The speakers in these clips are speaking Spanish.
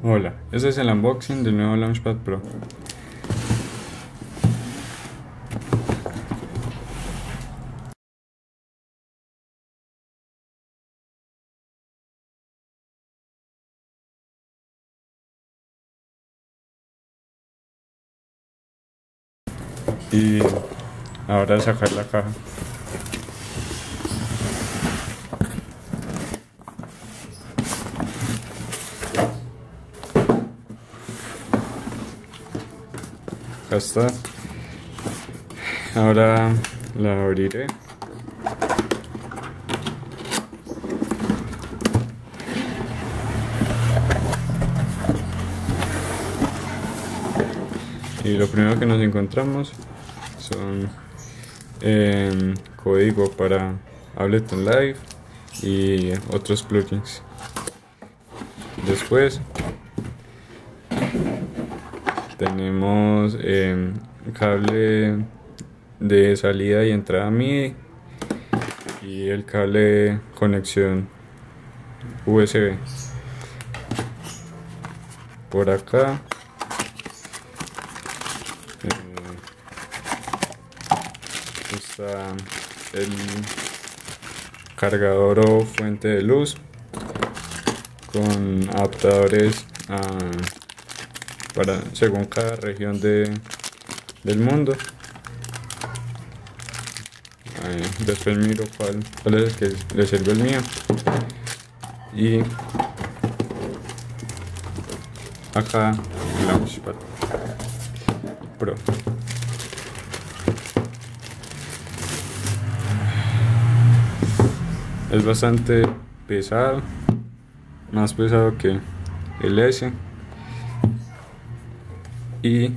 Hola, este es el unboxing del nuevo Launchpad Pro. Y ahora sacar la caja. Acá está. Ahora la abriré. Y lo primero que nos encontramos son eh, código para Ableton Live y otros plugins. Después tenemos eh, cable de salida y entrada MIDI y el cable conexión USB. Por acá eh, está el cargador o fuente de luz con adaptadores a para según cada región de, del mundo. después miro cuál, cuál, es el que le sirve el mío. Y acá Launchpad Pro. Es bastante pesado, más pesado que el S y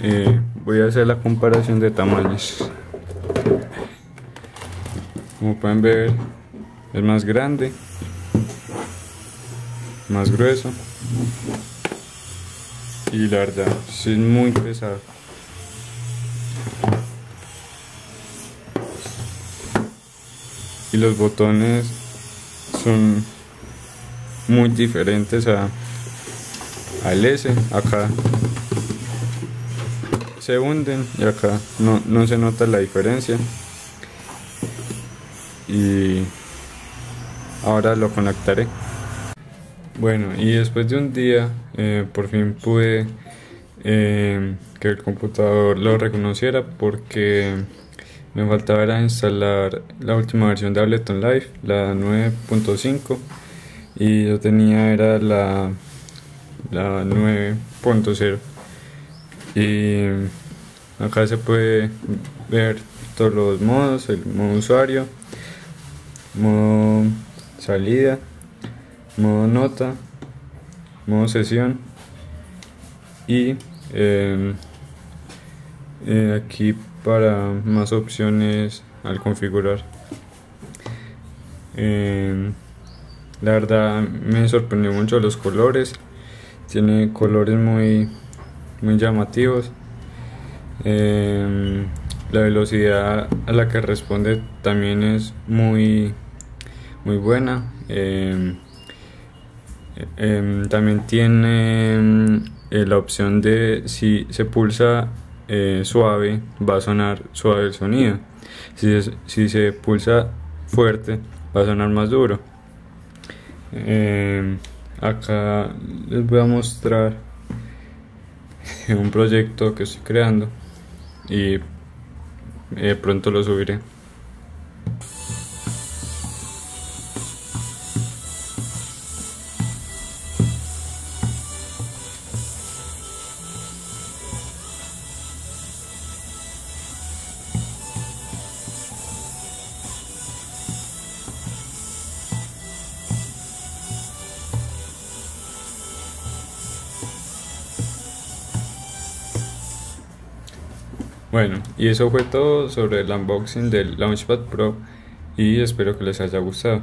eh, voy a hacer la comparación de tamaños. Como pueden ver es más grande más grueso y la verdad es muy pesado. Y los botones son muy diferentes a al S acá. Se hunden y acá. No, no se nota la diferencia. Y ahora lo conectaré. Bueno y después de un día eh, por fin pude eh, que el computador lo reconociera porque me faltaba instalar la última versión de Ableton Live la 9.5 y yo tenía era la la 9.0 y acá se puede ver todos los modos el modo usuario modo salida modo nota modo sesión y em, eh, aquí para más opciones al configurar. Em, la verdad me sorprendió mucho los colores tiene colores muy, muy llamativos. Em, la velocidad a la que responde también es muy, muy buena. Em, em, también tiene eh, la opción de si se pulsa eh, suave, va a sonar suave el sonido. Si, si se pulsa fuerte, va a sonar más duro acá les voy a mostrar un proyecto que estoy creando y eh, pronto lo subiré Bueno, y eso fue todo sobre el unboxing del Launchpad Pro y espero que les haya gustado.